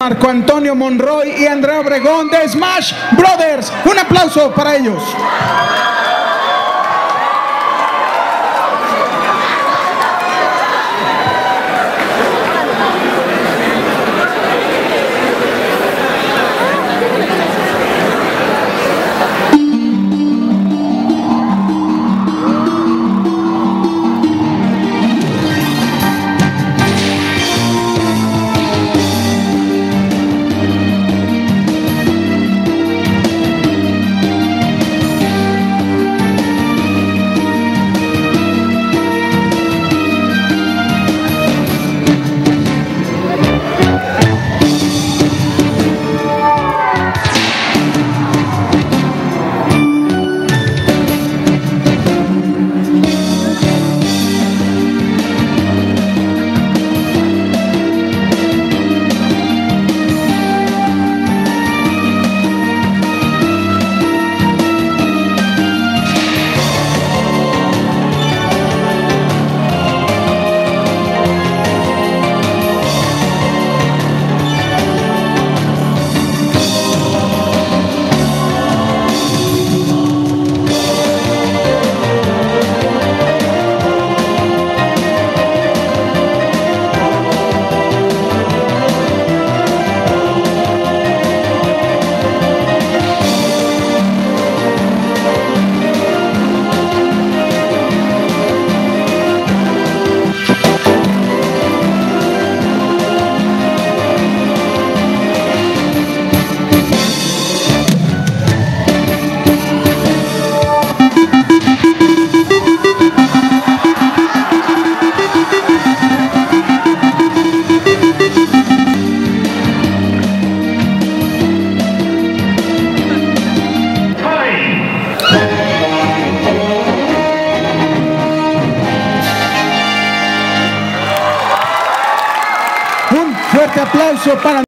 Marco Antonio Monroy y Andrea Obregón de Smash Brothers. Un aplauso para ellos. Fuerte aplauso para